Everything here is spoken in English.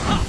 Ha!